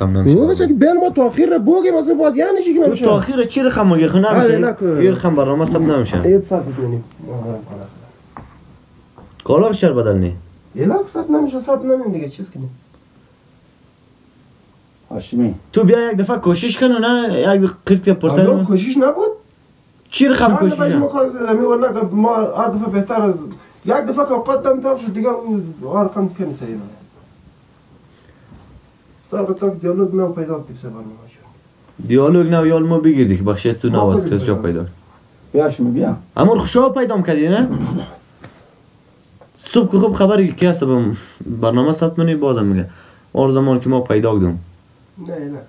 کم بگو نمیشه بچه که بیل ما تاخیر را بگیم از باید یعنی چی که نمیشه؟ تاخیر چی رقم مگه خو آره، نمیشه. یه رقم برنامه سب نمیشه. ایت مادرم کار کالا چرا بدل نی. یه لاک سب نمیشه سب نمیم دیگه چیز کنیم. هاشمی. تو بیا یک دفعه کوشش کن و نه یک دفعه قرد که آجام پرتر کوشش نبود. چی رقم کوشش ما نه هر دفعه بهتر از یک دفعه که قدم طرف شد دیگه هر رقم کنی صحیح نه سر تا دیالوگ نو پیدا کنیم سه برنامه شد دیالوگ نو یال ما بگیردی که بخشیست تو ما نواز بگیر کس جا پیدا. پیدا بیا هاشمی بیا اما خوشا پیدا کردی نه صبح که خوب خبری که هست بم برنامه ثبت منی بازم میگه اور زمان که ما پیدا کردم نه نه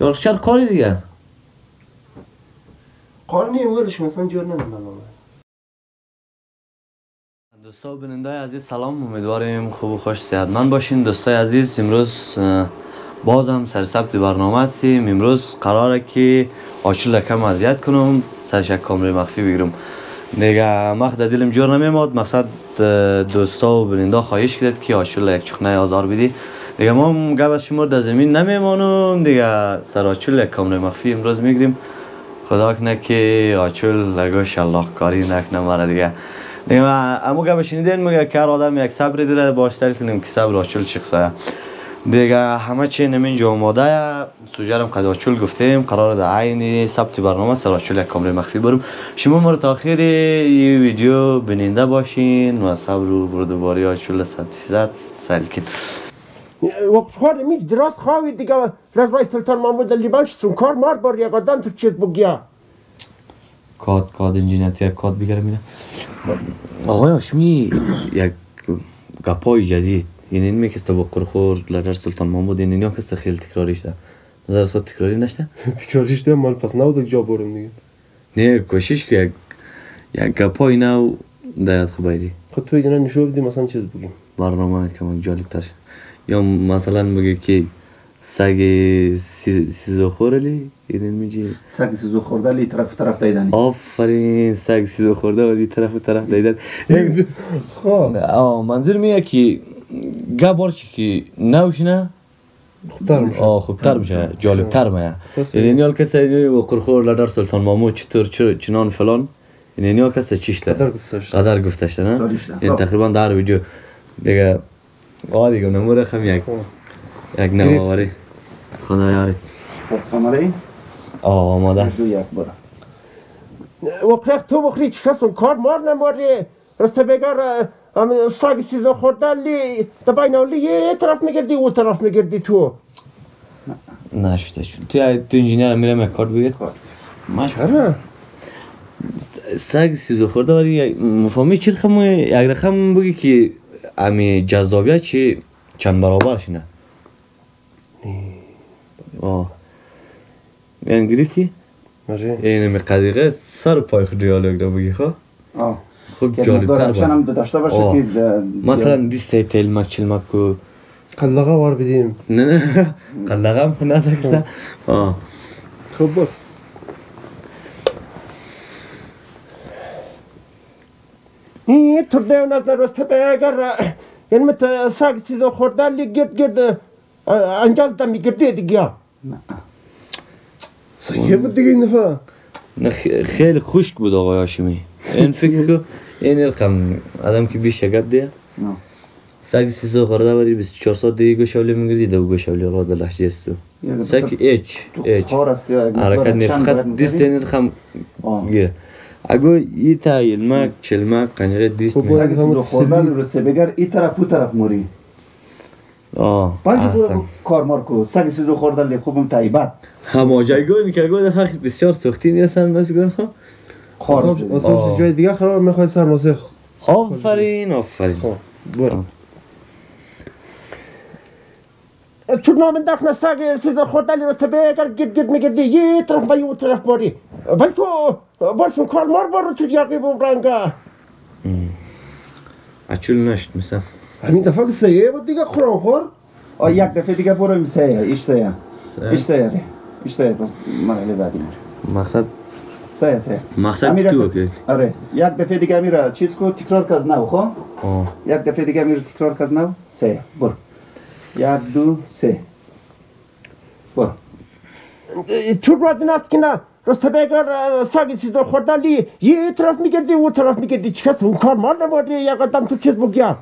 یال چرا کاری دیگه ولش مثلا جور نمیم برنامه دوستا و عزیز سلام امیدواریم خوب و خوش صحتمند باشین. دوستای عزیز امروز باز هم سر ثبت برنامه هستیم. امروز قراره که آشول کم اذیت کنم سرش یک کامری مخفی بگیرم. دیگه مخ در دلم جور نمیماد مقصد دوستا و بیننده خواهش کرد که آشول یک چخنه آزار بدی. دیگه ما هم از شما در زمین نمیمانم. دیگه سر آشول یک کامری مخفی امروز می‌گیریم. خدا کنه که آچول لگو شلاق کاری نکنه مرا دیگه. گپ شنیدین میگه که هر آدم یک صبری داره باش تعریف کنیم که صبر آچول شخصه دیگه همه چی نمین جو آماده سوجرم قد آچول گفتیم قرار در عین ثبت برنامه سر آچول یک کامره مخفی برم شما ما رو تا این ویدیو بیننده باشین و صبر و بردوباری آچول صد فیصد سلیکن وقت می دراز خواهی دیگه رفرای سلطان محمود علی سون کار مار بار یک تو چیز بگیا کاد کاد انجینیتی کاد بگیرم اینه آقای هاشمی یک گپای جدید. یعنی این میکسته با قرخور لدر سلطان محمود این یا کسته خیلی تکراری شده نظر از خود تکراری نشته؟ تکراریش ده مال پس نو جا برم دیگه. نه کوشش که یک یک گپای نو دایت خو بایدی خود تو اینا نشو بدیم مثلا چیز بگیم. برنامه کمان جالب تر. یا مثلا بگی که سگ سی- سیزو خورالی این میجی سگ سیزو خورده لی طرف طرف دایدنی آفرین سگ سیزو خورده ولی طرف طرف دیدن. خب. آه منظور میه که گبار چی که نوشنه خوبتر میشه. آه خوبتر میشه. جالبتر میه. یعنی نیال کسی و قرخور لدر سلطان مامو چطور چنان فلان؟ یعنی نیال کسی چیشته؟ قدر گفتش قدر گفتشته نه. این تقریبا در ویدیو دیگه آه دیگه نموره خم یک یک نواری خدا آه آماده. دو یک برو. وقت تو بخری چی کسون کار مار نماری؟ رسته بگر ساگ سیزو خورده لی دبای نولی یه طرف میگردی او طرف میگردی تو. نشده شد. تو تو انجینیر میرم یک کارت بگیر ماش چرا؟ سگ سیزو خورده ولی مفهمی چی رقم یک رقم بگی که امی جذابیت چی؟ چند برابر شینه آه یعنی گرفتی؟ آره یعنی می قدیقه سر و پای خود دیالوگ رو بگی خب آه خوب که جالب مقدار تر هم داشته باشه آه. که د- مثلا دیسته تلمک چلمک کو قلقه وار بدیم نه نه قلقه هم خود نسکسته آه خب بر این تو دیو نظر رسته بگر یعنی مت ساگ سیزو خورده گرد گرد انجاز دم میگردی دیگه صحیح بود دیگه این دفعه نه خیلی خشک بود آقای هاشمی این فکر کو این رقم آدم که بیش گپ ده. سگ سیزو خورده ولی 24 ساعت دیگه گوشاولی میگزی دو گوشاولی را در لحجه استو یه سگ یا مقدار حرکت نه فقط دیست؟ این رقم. گیره اگو ای تا یلمک چلمک قنجره دیست سگ لی رسته بگر ای طرف او طرف موری پنج احسن برو کار مار کو سگ سیزو خورده لی خوبم تایبت همه جای گوی که گوی دفعه بسیار سختی نیستن بس گوی خب خار اصلا جای دیگه خراب می‌خوای سر ناسخ آفرین آفرین. خب برو. تو نام داخل ساگ سیزا خورده لی رسته بگر گرد گرد میگردی یه طرف با یه طرف باری ولی تو باشون کار مار بارو تو یاقی ببرنگا. اچول نشت مثلا همین دفعه که سیه بود دیگه خورم خور. آه یک دفعه دیگه برو این سه ایش سه سه؟ ایش سه ره. ایش سه بس مرحله بعدی میره. مقصد؟ سه سه مقصد تو که آره. یک دفعه دیگه میره چیز کو؟ تکرار کز نو خو آه. یک دفعه دیگه میره تکرار کز نو؟ سه برو. یک دو سه برو. تو راز نست که نه راست بگر ساگی سیزا خوردالی یه طرف میگردی و طرف میگردی چیکار تو؟ کار مال نبودی. یک آدم تو چیز بگیا. این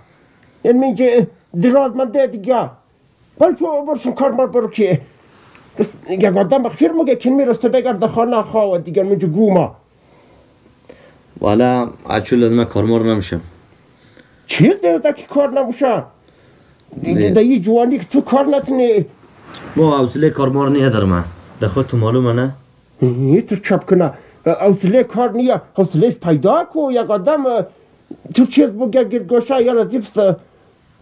میگه دراز من ده دیگه تو برسون کار مال برو که یک آدم بخیر میگه که میرسته بگر در خانه خواه دیگر میگه گوما والا اچول از من کارمار نمیشم چیز دیده که کار نه. در یه جوانی که تو کار نتونی ما حوصله کارمار ندارم من ده خود تو معلومه نه یه تو چپ کنه حوصله کار نیه حوصلهش پیدا کو یک آدم تو چیز بگه گرگوشه یا رزیبس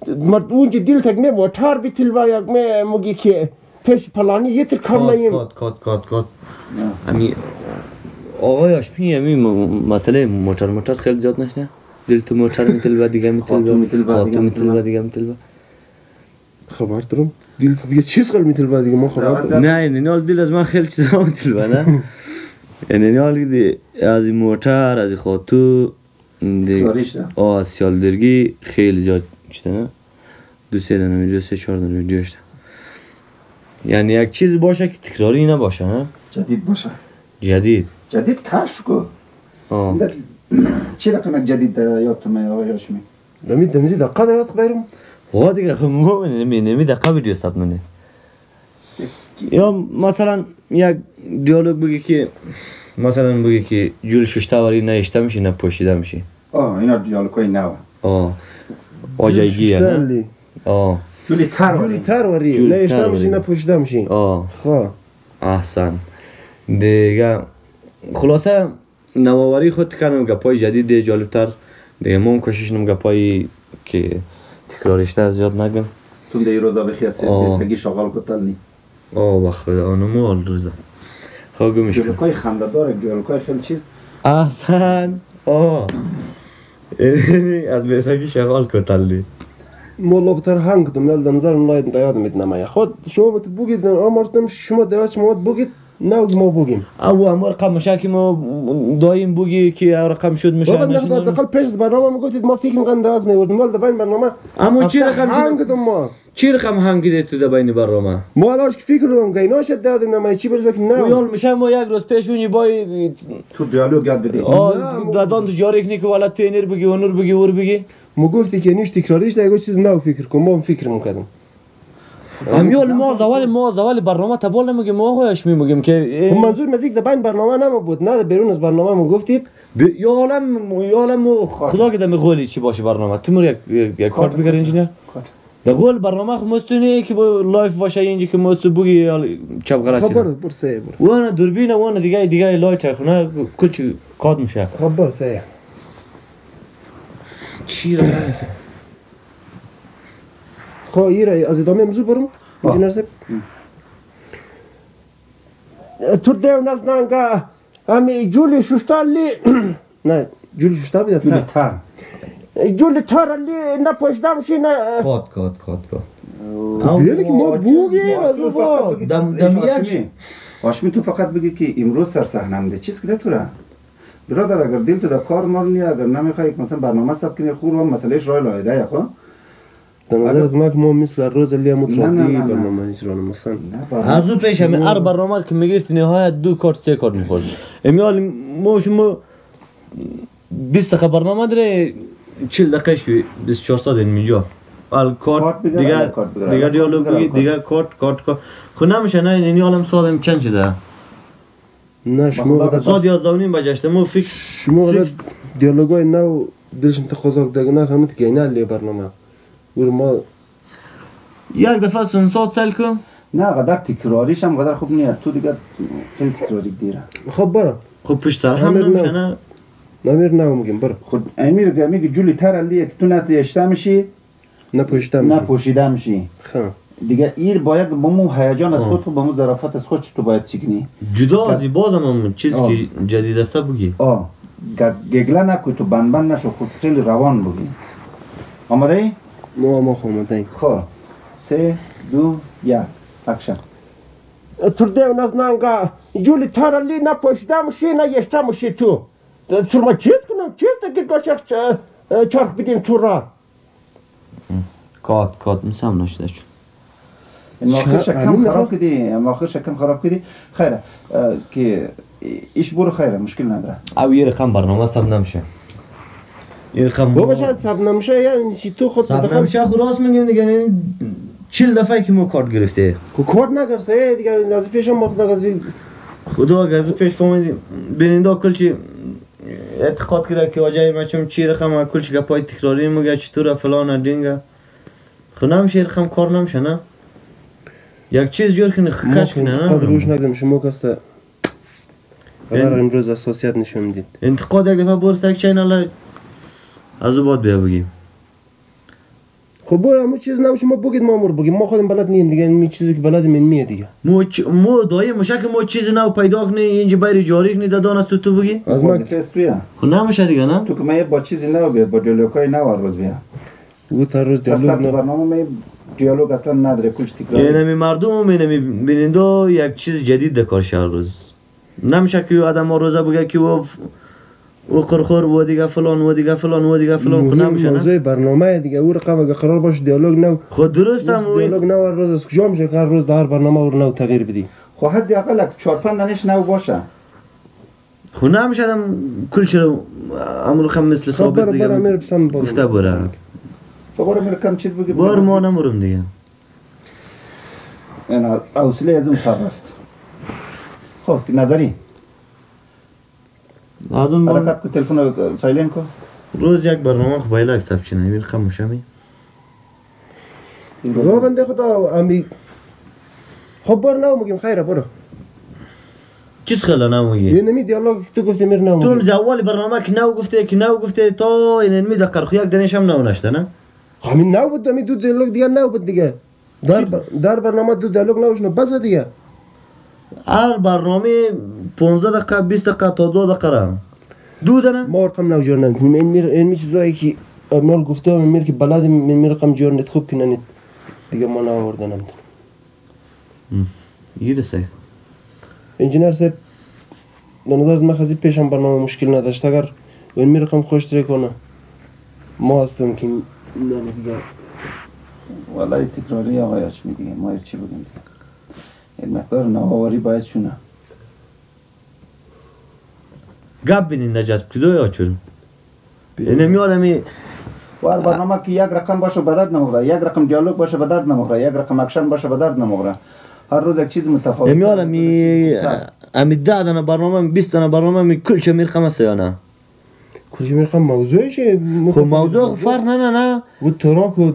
مرد اونجا دیل تک نه موتار بیتل و یک می مگی که پیش پلانی یه تر کار نیم کات کات کات کات امی آقای آشپی امی م- مسئله موتور موتور خیلی زیاد نشنه دل تو موتور میتل و دیگه میتل خاطو و میتل خاطو دیگه میتل و خبر دارم دیل دیگه چیز خیلی میتل و دیگه ما خبر دارم نه یعنی نال دل از من خیلی چیزا میتل و نه یعنی دی از این موتور از خاطو دی آه از سیالدرگی خیلی زیاد چیده نه دو سه دنه ویدیو سه چهار دنه ویدیو شده یعنی یک چیز باشه که تکراری نباشه نه جدید باشه جدید جدید کشف کو چی رقم یک جدید در یادتونه آقای هاشمی نمی دمیزی دقیقه دیگه برم ها دیگه خب مو نمی نمی دقیقه ویدیو ثبت نمی یا مثلا یک دیالوگ بگی که مثلا بگی که جول ششته وری نه اشته میشی نه پوشیده میشی آه اینا جالکوی نوه آه آجایگیه نه؟ آه. جولی تر جولی ولی تر وری جولی نه تر میشی وری. نه پوشیده میشی آه. خواه احسن. دیگه خلاصه نوآوری خود کنم گپای جدید جالبتر. دیگه ما هم کوشش نم گپایی که تکرارشتر زیاد نگم. تو در روزا بخی از آه. سگی شغال کتل نی آه بخدا آنمو آل روزه خب گمش کن. جالکوی خنده داره جالکوی خیلی چیز. احسن. آه. از بیسگی شغال کتلی مولا بتر هنگ دم یال دنزر نلاید دیاد میت نمایا خود شما مت بگید آمارتم شما دیاد شما بگید نه ما بگیم او هم رقم که ما دایم بگی که رقم شد مشه بابا دقل پیش برنامه می‌گفتید ما فکر می‌کنم دیاد میوردیم ولی دبین برنامه. اما چی رقم شد؟ هنگ ما. چی رقم هنگیده تو در بین برنامه؟ ما الاش فکر رو گینا شد داد نمای چی برزک و نه. یال میشه ما یک روز پیش اونی بای تو دیالوگ یاد بدی. آه دادان تو جاری کنی که والا تینر بگی اونور بگی اور بگی. ما گفتی که نیش تکراریش دیگه چیز نو فکر کن. ما فکر می‌کردم هم یال ما زوال ما زوال برنامه تبال نمیگیم ما آقایش میگیم که خب منظور مزیک دبین برنامه نما بود نه بیرون از برنامه ما گفتید. یا عالم یا عالم خدا که دم غولی چی باشه برنامه. تو مر یک یک- کارت بگیر انجینیر. کارت. در غول برنامه خو مستونی که با لایف باشه اینجا که مست بگی چپ غلط خبر چیه بر وانا دوربین وانا دیگه دیگه لایت خونه کل چی کاد میشه. خبر سه چی را خب ایره از ادامه موضوع برم انجینر صاحب تو دیو نزنانگا همی جولی ششتالی نه جولی ششتا بیده جولی تا جولی تارلی نپوشدم شی نه کاد کاد کاد کاد بیلی که ما بوگیم از بگی- دم- دم یک هاشمی. هاشمی تو فقط بگی که امروز سر صحنم ده چیز که تو را برادر اگر دل تو در کار مارنی اگر نمی‌خوای که مثلا برنامه ثبت کنی خوب هم مسئلهش راه لایده یا خو در نظر از ما که ما مثل روز اللي نه. برنامه اجرا مثلا نه برنامه از او پیش همه ار برنامه که می‌گرفت نهایت دو کارت سه کارت می‌خورد امیال ما شما 20 دقیقه برنامه داره 40 دقیقه شوی 24 ساعت این اینجا. ال کارت دیگه دیگه ال دیالوگ بگی دیگه کارت. کارت کارت خب نمیشه نه این عالم ساعت چند شده؟ نه شما ساعت 11 و نیم بجشته ما فکر شما دیالوگای نو دلشم تخوزاک دیگه نه خانت که نه لی برنامه. ما یک دفعه سن ساعت سل کن نه قدر تکراریش هم قدر خوب نیست تو دیگه خیلی تکراری دیره خب برم خب پشت سر هم نمیشه نه. نه نمیر نو میگم برم خود امیر که میگه جولی تر علیه که تو نتیشته میشی نپوشتم نه پوشیده میشی خب دیگه ایر باید با مو هیجان از خود و با مو ظرافت از خود تو باید چکنی جدا از این بازم هم چیزی آه. که جدید است بگی آه گگله نکو تو بند بند نشو خود خیلی روان بگی آماده ای؟ ما ما خواهمتیم خب سه دو یک. اکشن tur devnas nanga juli tarali na poşdam şey na yeştam şey tu. Turma çet kunum çet de git başak çark bidim turra. کات کات میسم نشده چون؟ شکم همین خراب این آخر شکم خراب کردی خیره که ایش برو خیره مشکل نداره. او یه رقم برنامه ثبت نمیشه بابا شاید سب نمیشه یعنی چی تو خود ثبت دقیقا نمیشه خب راست میگیم دیگه یعنی چل دفعه که ما کارت گرفته کارت نگرسه دیگه از پیشم ما از خدا اگر از پیش فهمیدیم بیننده کلچی اعتقاد کرده که واجه مچم چی رقم کلچی گپای تکراری میگه چطور فلان دینگه خب نمیشه رقم کار نمیشه نه یک چیز جور کنه کش کنه قدر روش نه نگدم شما کسته قرار امروز اساسیت نشون می‌دید انتقاد یک دفعه برس یک چینل از او باید بیا بگیم. خب برو همون چیز نباشه ما بگید ما مر بگیم. ما خودم بلد نیم دیگه این چیزی که بلد من میه دیگه. مو چ... مو دایی مشک مو چیز نو پیدا کنی اینجا بری جاری کنی دادان است تو تو بگی. از ما تویه خب نمیشه دیگه نه؟ تو که من با چیزی نو بیا با دیالوگای نو روز بیا او تا روز دیالوگ نه برنامه من دیالوگ اصلا نداره کلش تکرار یعنی مردم یعنی بیننده یک چیز جدید دکار شهر روز. نمیشه که آدم ها روزه بگه که او خورخور و دیگه فلان و دیگه فلان و دیگه فلان خب مهم نمیشه نه موضوع برنامه دیگه. او رقم اگه قرار باشه دیالوگ نو خود درست هم دیالوگ نو هر روز از کجا میشه که هر روز در برنامه او نو تغییر بدی. خب حداقل اگه چهار پنج دانش نو باشه. خب نمیشه آدم کل چرا امر خم مثل خب ثابت دیگه میره بسم گفته بره فقط میره کم چیز بگی بار ما نمورم دیگه. اینا حوصله از اون سر رفت. خب نظری؟ لازم حرکت کو تلفن سایلنت کو. روز یک برنامه خب بایلا اکسپ چنه این رقم مشمی بابا بنده خدا امی خب برو نو میگیم خیره برو. چیز خلا نموگی یه نمی دیالوگ تو گفتی میر نو تو اول برنامه که نو گفته که نو گفته تا این می دقیقه خو یک دنیش هم نو نشته نه؟ همین نو بود همین دو دیالوگ دیگه نو بود دیگه. در در برنامه دو دیالوگ نوشنه بس دیگه. هر برنامه 15 دقیقه 20 دقیقه تا دو دقیقه را دو دنه ما رقم نو جور نمی‌تونیم این میر این چیزایی که امیال گفته من میر که بلد من میر رقم جور نت خوب کننید دیگه ما نو آورده نمی‌تونیم یه سه انجینر صاحب به نظر از من خزی پیشم برنامه مشکل نداشت. اگر این می رقم خوش تره کنه ما هستم که نه دیگه. والله تکراری آقای هاشمی دیگه. ما چی بگیم. دیگه این مقدار نوآوری باید شونه. گپ بینین نجات کدو یا چون اینه میاد می و هر برنامه که یک رقم باشه به درد نمی‌خوره یک رقم دیالوگ باشه به درد نمی‌خوره یک رقم اکشن باشه به درد نمی‌خوره. هر روز یک چیز متفاوت. میاد می امی ده دنه برنامه 20 دنه برنامه می کل چه میرخم است یا نه؟ کجا می رقم موضوعش خب موضوع فرق نه نه نه. و تراک و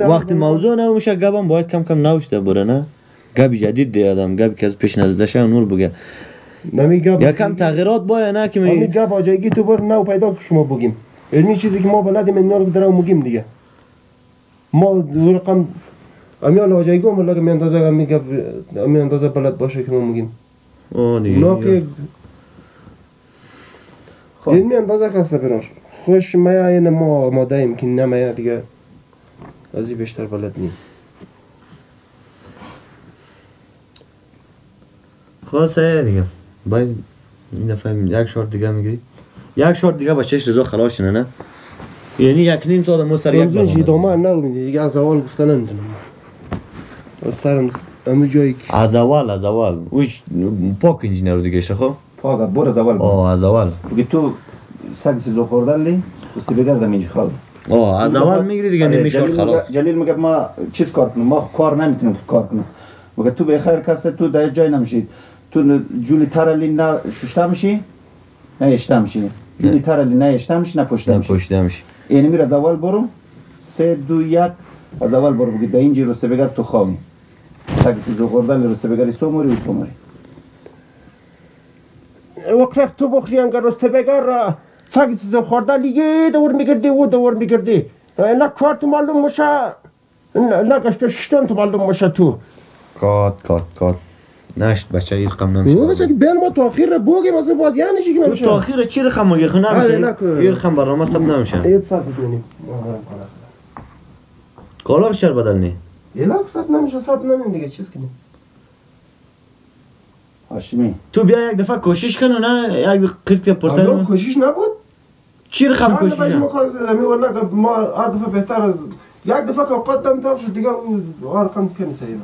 وقتی موضوع نمیشه گپم باید کم کم نوشته بره نه؟ گپ جدید دی آدم گپی که از پیش نزده شه نور بگه. نمی گپ یکم تغییرات باید نه؟ که همی می گپ آجایگی تو بر نو پیدا که شما بگیم. علمی چیزی که ما بلدیم این رو درو میگیم دیگه. ما دو رقم امیال آجایگی هم لگه می اندازه امی گپ امی اندازه بلد باشه که ما میگیم. او دیگه اونا که خب. علمی اندازه کسته برار خوش میا این ما آماده ایم که نمیا دیگه. از این بیشتر بلد نیم. خلاصه دیگه. باید این دفعه یک شورت دیگه می‌گیری یک شورت دیگه با چش رضا خلاص شنه نه؟ یعنی یک نیم ساعت ما سر یک نگو دیگه از اول گفته نمی‌دونم. از سرم امی جایی که از اول از اول. وش پاک انجینر دیگه شه خب؟ پاگا برو از اول. آه از اول. بگی تو سگ سیزو خوردن لی استی بگردم اینجا خواب آه از اول می‌گیری دیگه نمی شورت جلیل خلاص جلیل میگه ما چیز کار کنم ما کار نمی‌تونیم که کار کنم میگه تو به خیر کسی تو در جای نمیشی تو جولی ترلی نه ششته میشی نه اشته میشی جولی ترلی نه اشته میشی نه پشته نه میشی پشته میشه یعنی میره از اول برو سه دو یک از اول برو بگی در اینجا رسته بگر تو سگ سیزو خوردن رسته بگری سومری و سومری وقت تو بخوری انگار رسته بگر سگ چیز خوردن یه دور میگردی و دور میگردی نه کارت معلوم میشه نه نه گشت ششتن تو معلوم میشه تو. کات کات کات. نشت بچه این رقم نمیشه. بچه که بیل ما تاخیر رو بگیم از باید یعنی چی که تو نمیشه تاخیر چی رقم مگه خو آره، نمیشه. این رقم برنامه سب نمیشه. ایت ساعت دونیم کالا چرا بدل نی. یه لاک سب نمیشه سب نمیم دیگه چیز کنیم. هاشمی. تو بیا یک دفعه کوشش کن و نه یک قرد که پرتر کشیش نبود. چی رقم چند کوشش دفعه ما هر دفعه بهتر از یک دفعه که قدم طرف شد دیگه رقم کنی سعی نه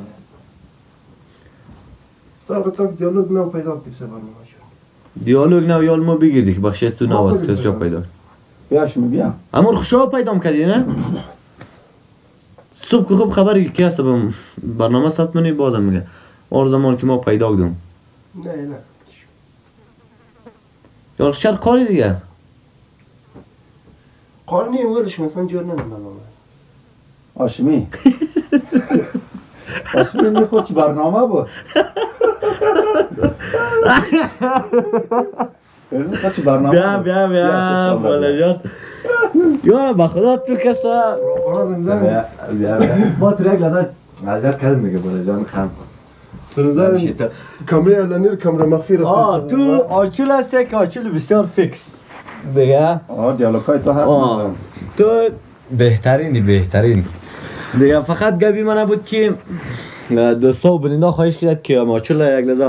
سر قطعه دیالوگ نو پیدا کنیم سه برنامه شد. دیالوگ نو یال ما بگیردی که بخشش تو نو است کس جا پیدا. بیا شما بیا. اما خوشا پیدا کردی نه؟ صبح که خوب خبری که بم برنامه ثبت منی بازم میگه. اور زمان که ما پیدا کردم نه نه. یال چر کاری دیگه. قانونی ولش مثلا جور نمیم برنامه آشمی. آشمی می خود چی برنامه بود؟ بیا. بیا بیا بالا جان یارا بخدا تو کسا. با تو یک لحظه اذیت کردم دیگه بالا جان خم. به کمره اعلانی کمره مخفی رفته آه تو آچول هستی که آچول بسیار فیکس. دیگه؟ آه دیالوگای تو آه. ندارم. تو بهترینی بهترین دیگه فقط گبی من بود که دوستا و بلیندا خواهش کرد که ماچول یک لحظه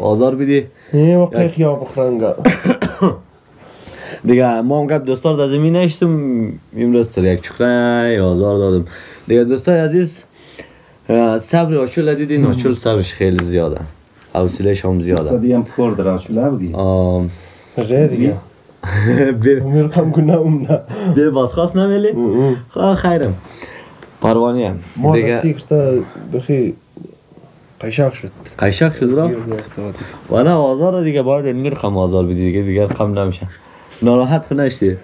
آزار بدی. یه وقتی خیاب بخرنگا دیگه ما هم گپ دوستا رو در زمین نشتم امروز سر یک چقره آزار دادم. دیگه دوستای عزیز صبر آچول دیدین آچول صبرش خیلی زیاده. حوصله‌ش هم زیاده. صدی هم کور در آشوله بودی. آم، ره دیگه. امیر کم کنه اون نه. به بازخواست نمیلی؟ خواه خیرم. پروانی هم ما دیگه بخی قیشاق شد. قیشک شد را. و نه آزار دیگه باید این رقم آزار بدی دیگه دیگه رقم نمیشه. ناراحت خود نشتی؟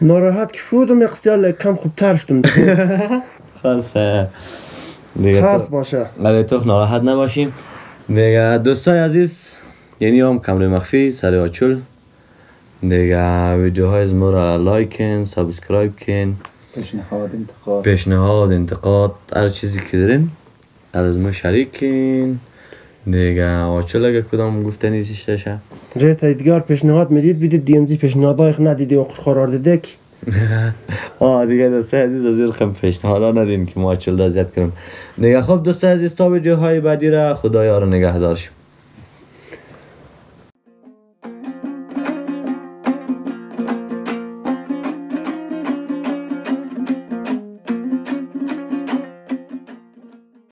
ناراحت که شدم اختیال کم خوب تر شدم. خلاص دیگه باشه. ولی تو ناراحت نباشیم دیگه دوستای عزیز یعنی هم کمره مخفی سر آچول. دیگه ویدیوهای از ما را like کن subscribe کن. پیشنهاد انتقاد. پیشنهاد انتقاد هر چیزی که دارین از ما شریک کن. دیگه آچول اگه کدام گفتنی زیشتشه ره تا دیگر پیشنهاد می‌دید؟ بدید دی ام دی پیشنهادای ندیدی و خوش قرار دیده که آه دیگه دوستای عزیز از این خم پیشنهادا ندین که ما چل اذیت کنم. دیگه خب دوستای عزیز تا به جاهای بعدی را خدایا رو نگهدار شیم.